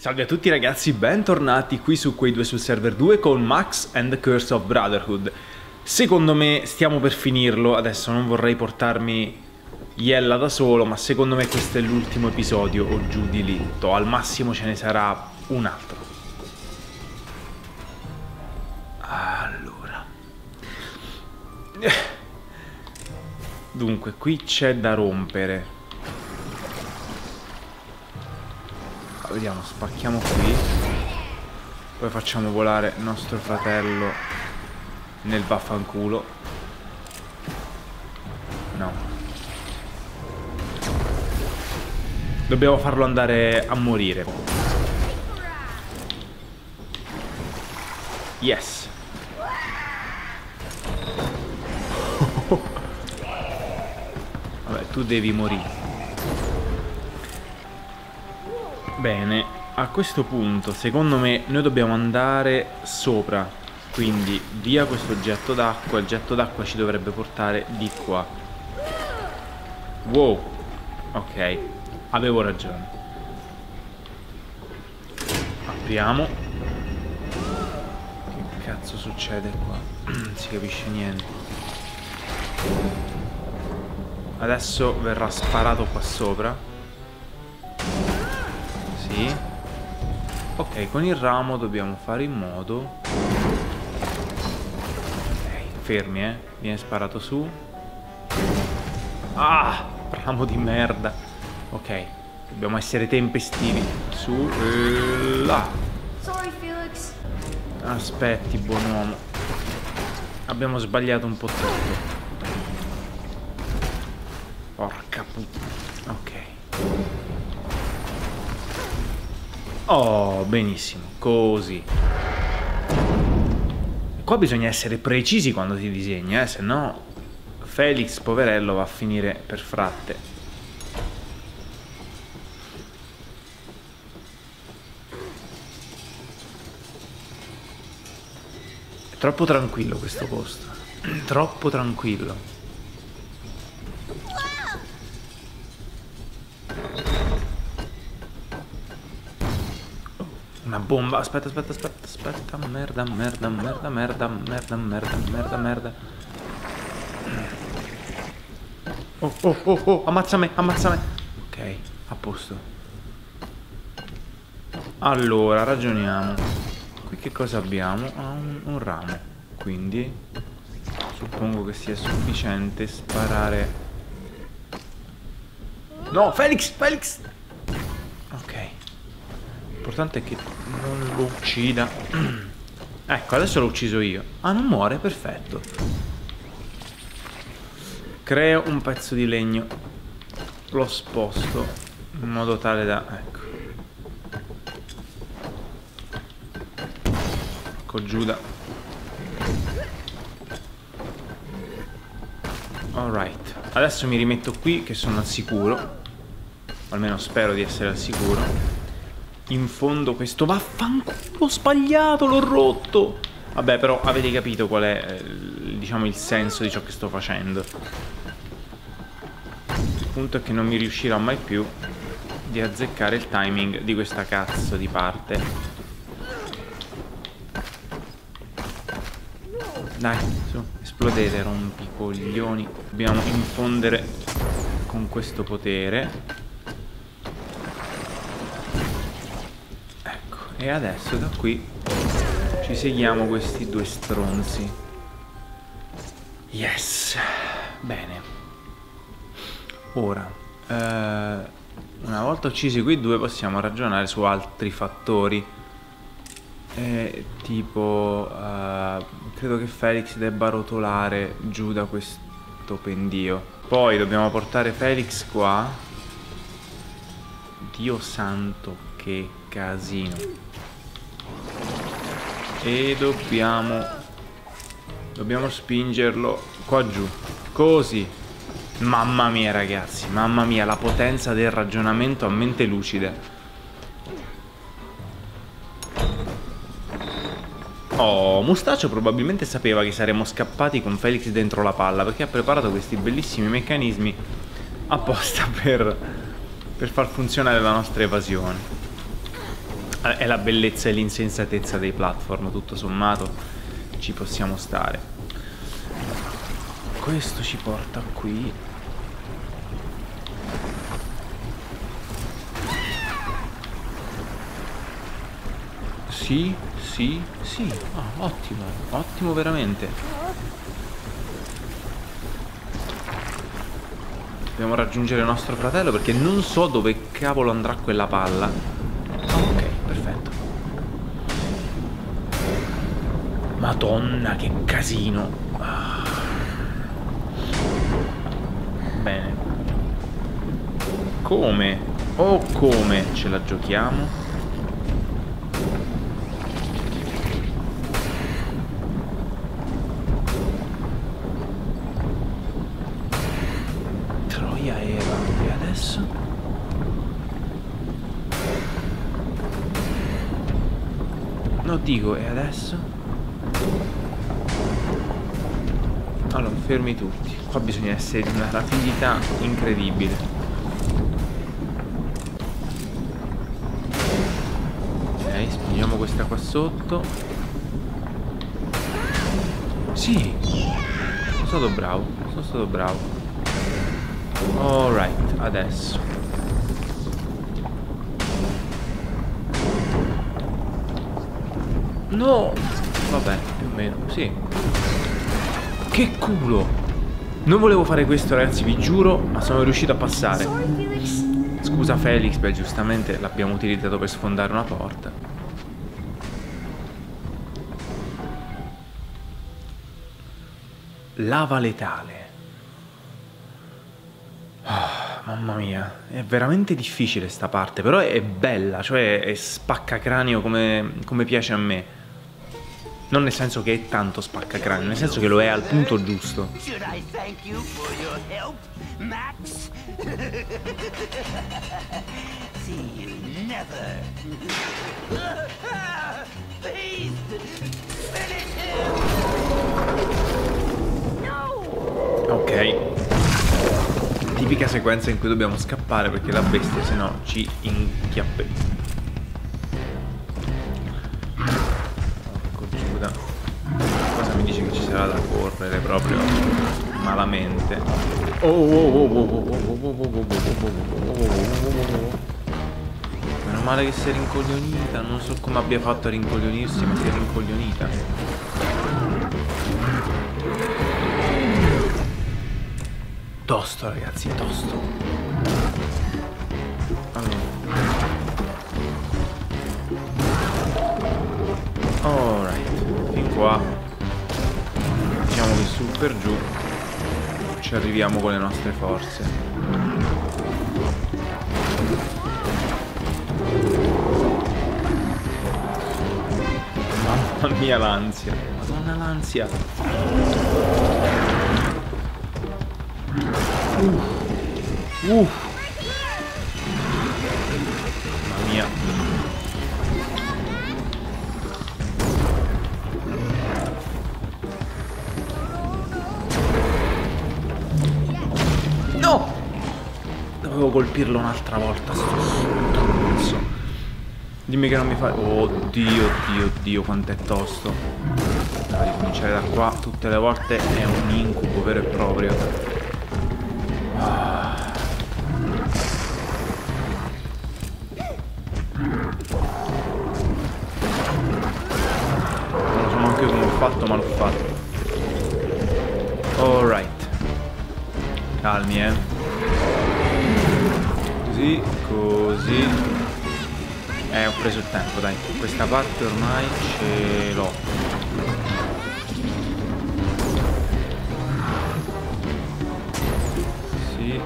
Salve a tutti ragazzi, bentornati qui su Quei due sul server 2 con Max and the Curse of Brotherhood. Secondo me stiamo per finirlo, adesso non vorrei portarmi Iella da solo, ma secondo me questo è l'ultimo episodio o giù di lì. Al massimo ce ne sarà un altro. Allora. Dunque, qui c'è da rompere. Vediamo, spacchiamo qui. Poi facciamo volare nostro fratello nel vaffanculo. No. Dobbiamo farlo andare a morire. Yes. Vabbè, tu devi morire. Bene, a questo punto secondo me noi dobbiamo andare sopra. Quindi via questo getto d'acqua Il getto d'acqua ci dovrebbe portare di qua. Wow. Ok, avevo ragione. Apriamo. Che cazzo succede qua? Non si capisce niente. Adesso verrà sparato qua sopra. Ok, con il ramo dobbiamo fare in modo... Ok, fermi, eh. Viene sparato su. Ah! Ramo di merda. Ok, dobbiamo essere tempestivi. Su e là. Sorry, Felix. Aspetti, buon uomo. Abbiamo sbagliato un po' troppo. Porca puttana. Ok. Oh, benissimo, così. Qua bisogna essere precisi quando si disegna, eh, se no Felix, poverello, va a finire per fratte. È troppo tranquillo questo posto. Troppo tranquillo. Bomba. Aspetta, aspetta, aspetta, aspetta. Merda, merda, merda, merda, merda, merda, merda, merda. Oh, oh, oh, oh, ammazzami. Ok, a posto. Allora, ragioniamo. Qui che cosa abbiamo? Ah, un, un ramo. Quindi, suppongo che sia sufficiente sparare... No, Felix, Felix! L'importante è che non lo uccida. ecco, adesso l'ho ucciso io. Ah, non muore? Perfetto. Creo un pezzo di legno. Lo sposto in modo tale da... Ecco. Ecco Giuda. Alright. Adesso mi rimetto qui che sono al sicuro. Almeno spero di essere al sicuro in fondo questo vaffanculo sbagliato, l'ho rotto. Vabbè, però avete capito qual è, eh, diciamo, il senso di ciò che sto facendo. Il punto è che non mi riuscirò mai più di azzeccare il timing di questa cazzo di parte. Dai, su, esplodete, rompicoglioni. Dobbiamo infondere con questo potere. E adesso da qui ci seguiamo questi due stronzi. Yes. Bene. Ora, eh, una volta uccisi quei due possiamo ragionare su altri fattori. Eh, tipo, eh, credo che Felix debba rotolare giù da questo pendio. Poi dobbiamo portare Felix qua. Dio santo, che casino. E dobbiamo dobbiamo spingerlo qua giù. Così. Mamma mia ragazzi. Mamma mia la potenza del ragionamento a mente lucida. Oh, Mustaccio probabilmente sapeva che saremmo scappati con Felix dentro la palla perché ha preparato questi bellissimi meccanismi apposta per, per far funzionare la nostra evasione. È la bellezza e l'insensatezza dei platform, tutto sommato ci possiamo stare. Questo ci porta qui. Sì, sì, sì. Ah, ottimo, ottimo veramente. Dobbiamo raggiungere il nostro fratello perché non so dove cavolo andrà quella palla. Madonna, che casino. Ah. Bene. Come? Oh, come ce la giochiamo? dico, e adesso? Fermi tutti. Qua bisogna essere di una rapidità incredibile. Ok, spingiamo questa qua sotto. Sì! Sono stato bravo, sono stato bravo. Alright, adesso. No! Vabbè, più o meno, sì. Che culo! Non volevo fare questo, ragazzi, vi giuro, ma sono riuscito a passare. Scusa Felix, beh, giustamente l'abbiamo utilizzato per sfondare una porta. Lava letale. Oh, mamma mia, è veramente difficile sta parte, però è bella, cioè è spaccacranio come, come piace a me. Non nel senso che è tanto spaccacranio, nel senso che lo è al punto giusto. Ok. Tipica sequenza in cui dobbiamo scappare perché la bestia se no ci inchiapperebbe. sarà da correre proprio malamente. Meno male che si è rincoglionita, non so come abbia fatto a rincoglionirsi, ma si è rincoglionita. Tosto ragazzi, tosto. Per giù ci arriviamo con le nostre forze. Mamma mia l'ansia, madonna l'ansia. Uff. Colpirlo un'altra volta sto Dimmi che non mi fai... Oddio, oddio, oddio, quanto è tosto. A ricominciare da qua tutte le volte è un incubo vero e proprio. Ah. Non so neanche come ho fatto, ma l'ho fatto. Alright. Calmi, eh così, così. Eh, ho preso il tempo, dai. Questa parte ormai ce l'ho. Sì.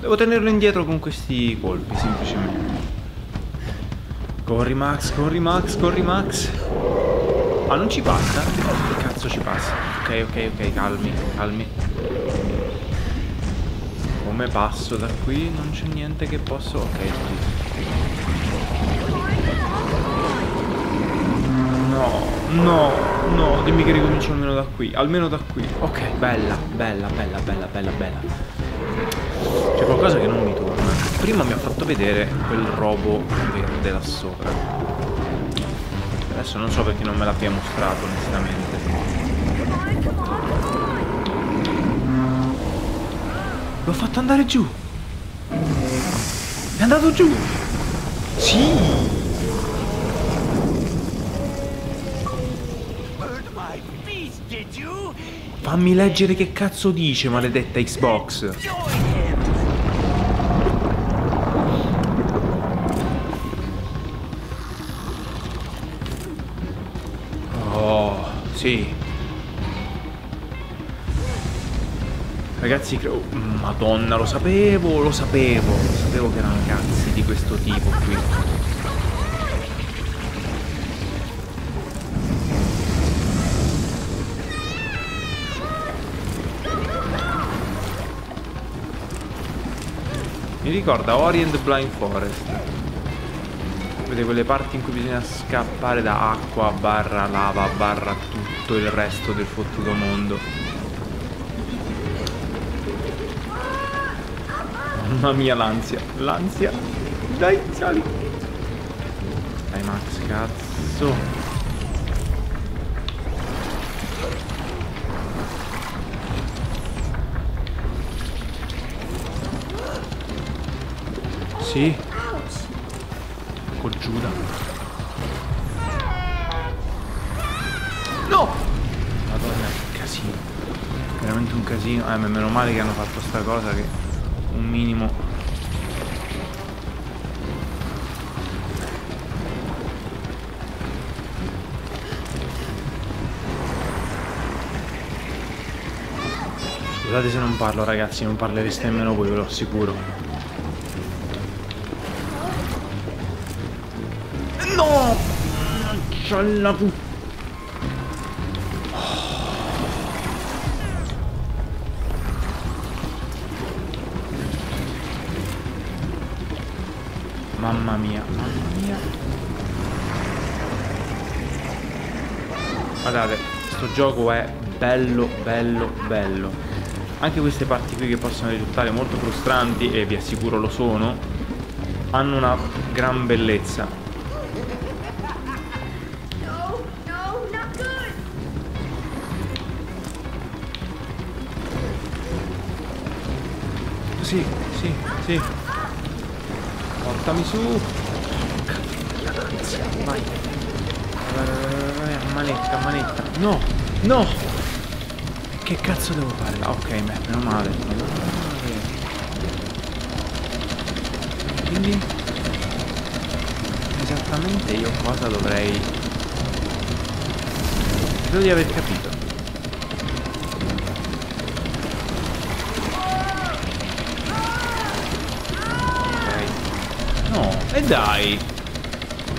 Devo tenerlo indietro con questi colpi, semplicemente. Corri Max, corri Max, corri Max. Ah, non ci passa? Che cazzo ci passa? Ok, ok, ok, calmi, calmi. Come passo da qui? Non c'è niente che posso... Ok, No. No, no, dimmi che ricomincio almeno da qui, almeno da qui. Ok, bella, bella, bella, bella, bella, bella. C'è qualcosa che non mi torna. Prima mi ha fatto vedere quel robo verde là sopra. Adesso non so perché non me l'abbia mostrato, onestamente. L'ho fatto andare giù. È andato giù. Sì. Fammi leggere che cazzo dice, maledetta Xbox. Sì. Ragazzi, oh, madonna, lo sapevo, lo sapevo, lo sapevo che erano cazzi di questo tipo qui. Mi ricorda Orient Blind Forest. Vedete quelle parti in cui bisogna scappare da acqua, barra lava, barra tutto il resto del fottuto mondo. Mamma mia l'ansia, l'ansia. Dai, sali. Dai Max, cazzo. Sì. Casino. Eh, meno male che hanno fatto sta cosa che un minimo... Scusate se non parlo ragazzi, non parlereste nemmeno voi, ve lo assicuro. No! C'ho la puttana. Mia, mamma mia. Guardate, sto gioco è bello, bello, bello. Anche queste parti qui che possono risultare molto frustranti, e vi assicuro lo sono, hanno una gran bellezza. Sì, sì, sì. Portami su. Vai. Vai, a manetta, a manetta. No, no. Che cazzo devo fare? Ah, ok, beh. Meno male. Quindi... Esattamente io cosa dovrei... Credo di aver capito. E dai!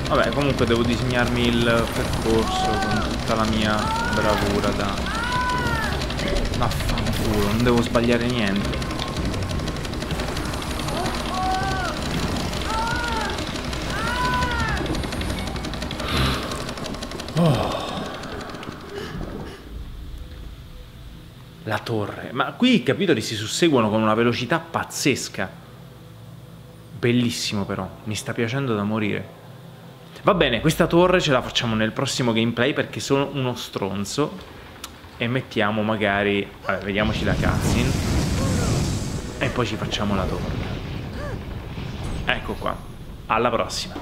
Vabbè, comunque devo disegnarmi il percorso con tutta la mia bravura da... Vaffanculo, non devo sbagliare niente. Oh. La torre. Ma qui i capitoli si susseguono con una velocità pazzesca. Bellissimo però, mi sta piacendo da morire. Va bene, questa torre ce la facciamo nel prossimo gameplay perché sono uno stronzo. E mettiamo magari... Vabbè, vediamoci la cutscene. E poi ci facciamo la torre. Ecco qua. Alla prossima.